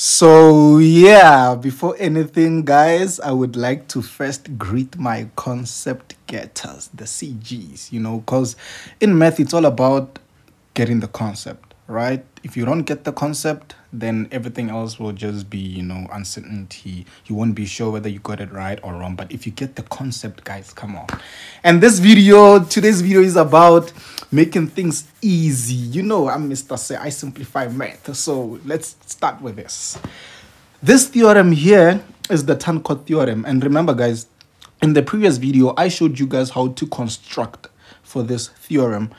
So, yeah, before anything, guys, I would like to first greet my concept getters, the CGs, you know, because in math, it's all about getting the concept, right? If you don't get the concept, then everything else will just be, you know, uncertainty. You won't be sure whether you got it right or wrong. But if you get the concept, guys, come on. And this video, today's video is about making things easy. You know, I'm MrSir I simplify math. So let's start with this. This theorem here is the Tan-Chord theorem. And remember, guys, in the previous video, I showed you guys how to construct for this theorem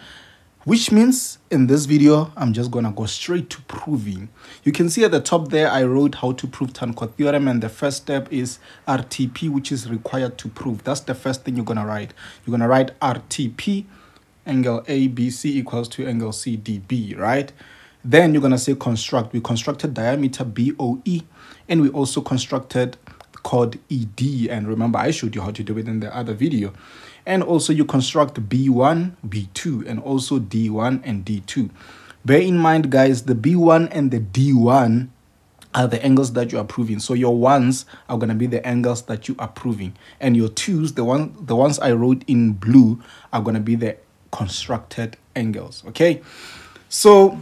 which means in this video i'm just gonna go straight to proving you can see at the top there i wrote how to prove Tan-Chord theorem and the first step is rtp which is required to prove that's the first thing you're gonna write you're gonna write rtp angle abc equals to angle cdb right? Then you're gonna say construct. We constructed diameter boe and we also constructed chord ed and remember i showed you how to do it in the other video. And also you construct b1 b2 and also d1 and d2 bear in mind guys the b1 and the d1 are the angles that you are proving. So your ones are going to be the angles that you are proving. And your twos the one the ones i wrote in blue are going to be the constructed angles okay? So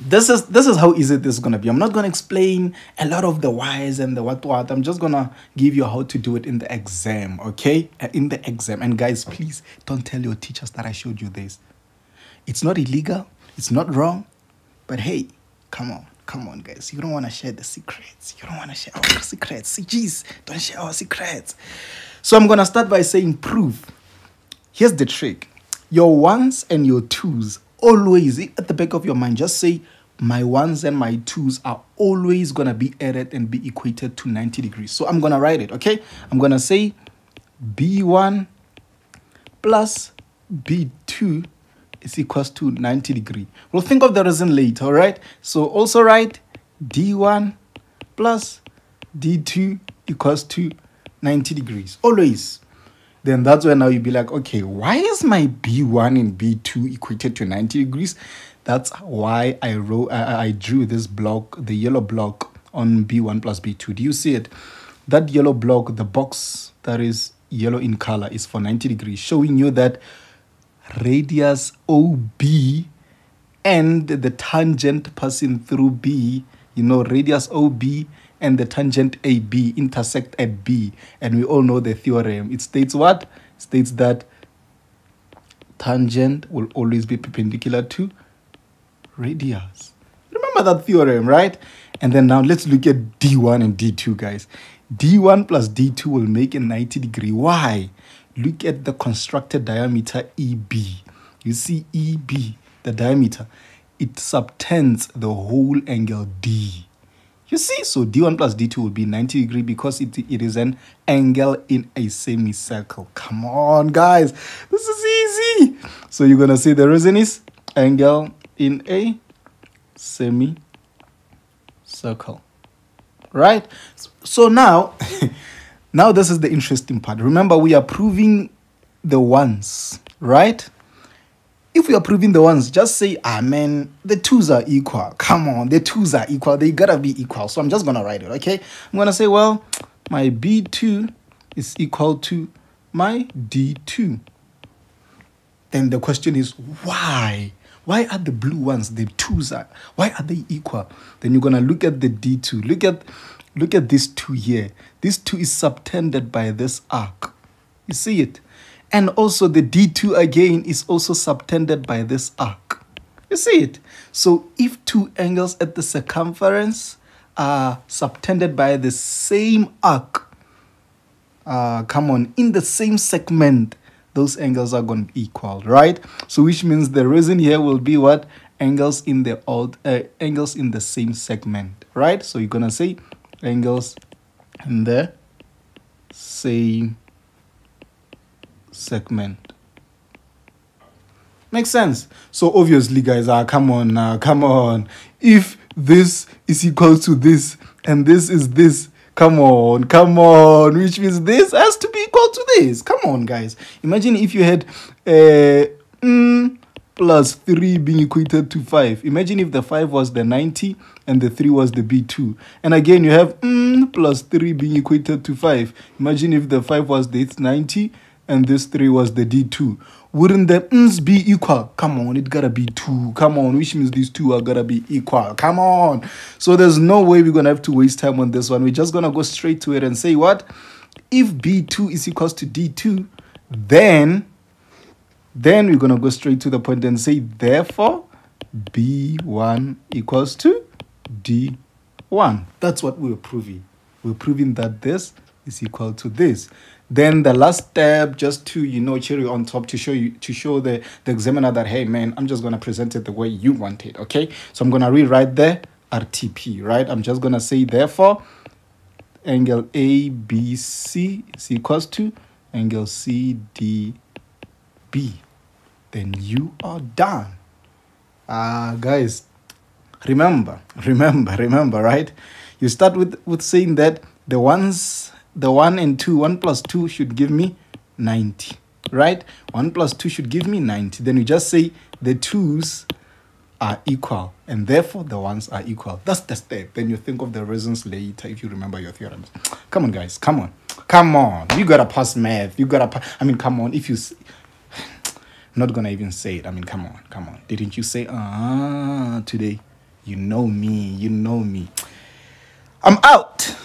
this is this is how easy this is gonna be. I'm not gonna explain a lot of the whys and the what what. I'm just gonna give you how to do it in the exam okay? Uh, in the exam. And guys please don't tell your teachers that i showed you this. It's not illegal. It's not wrong. But hey come on. Come on guys. You don't want to share the secrets. You don't want to share our secrets. See, jeez don't share our secrets. So i'm gonna start by saying proof here's the trick your ones and your twos always at the back of your mind just say my ones and my twos are always going to be added and be equated to 90 degrees. So I'm going to write it, okay? I'm going to say B1 plus B2 is equals to 90 degree. We'll think of the reason later, all right? So also write D1 plus D2 equals to 90 degrees. Always. Then that's when now you'll be like, okay, why is my B1 and B2 equated to 90 degrees? That's why I wrote I, I drew this block, the yellow block on B1 plus B2. Do you see it? That yellow block, the box that is yellow in color is for 90 degrees, showing you that radius OB and the tangent passing through B, you know, radius OB and the tangent AB intersect at B. And we all know the theorem. It states what? It states that tangent will always be perpendicular to radius. Remember that theorem, right? And then now let's look at D1 and D2, guys. D1 plus D2 will make a 90 degree. Why? Look at the constructed diameter EB. You see EB, the diameter, it subtends the whole angle D. You see, so D1 plus D2 will be 90 degree because it, it is an angle in a semicircle. Come on, guys. This is easy. So you're going to see the reason is angle in a semicircle. Right? So now, now this is the interesting part. Remember, we are proving the ones, right? If we are proving the ones, just say, man, the twos are equal. Come on, the twos are equal. They gotta be equal. So I'm just gonna write it, okay? I'm gonna say, well, my B2 is equal to my D2. Then the question is, why? Why are the blue ones, the twos are, why are they equal? Then you're gonna look at the D2. Look at look at this two here. This two is subtended by this arc. You see it? And also the D2 again is also subtended by this arc. You see it? So if two angles at the circumference are subtended by the same arc, uh, come on, in the same segment, those angles are going to be equal, right? So which means the reason here will be what? Angles in the old uh, angles in the same segment, right? So you're going to say angles in the same segment. Makes sense. So obviously, guys, ah, come on now, come on. If this is equal to this and this is this, come on, come on, which means this has to be equal to this. Come on, guys. Imagine if you had uh, mm, plus 3 being equated to 5. Imagine if the 5 was the 90 and the 3 was the B2. And again, you have mm, plus 3 being equated to 5. Imagine if the 5 was the 90 and this 3 was the D2. Wouldn't the m's be equal? Come on, it gotta be 2. Come on, which means these two are gotta be equal. Come on. So there's no way we're gonna have to waste time on this one. We're just gonna go straight to it and say what? If B2 is equals to D2, then then we're to go straight to the point and say, therefore, B1 equals to D1. That's what we're proving. We're proving that this is equal to this. Then the last step, just to, you know, cherry on top to show you, to show the, the examiner that, hey, man, I'm just going to present it the way you want it, okay? So I'm going to rewrite the RTP, right? I'm just going to say, therefore, angle ABC is equals to angle CDB then you are done. Uh, guys, remember, remember, remember, right? You start with, with saying that the ones, the 1 and 2, 1 plus 2 should give me 90, right? 1 plus 2 should give me 90. Then you just say the 2's are equal and therefore the ones are equal. That's the step. Then you think of the reasons later if you remember your theorems. Come on, guys. Come on. Come on. You gotta pass math. You gotta pass. I mean, come on. If you not gonna even say it. I mean, come on, come on. Didn't you say ah today? You know me, you know me. I'm out.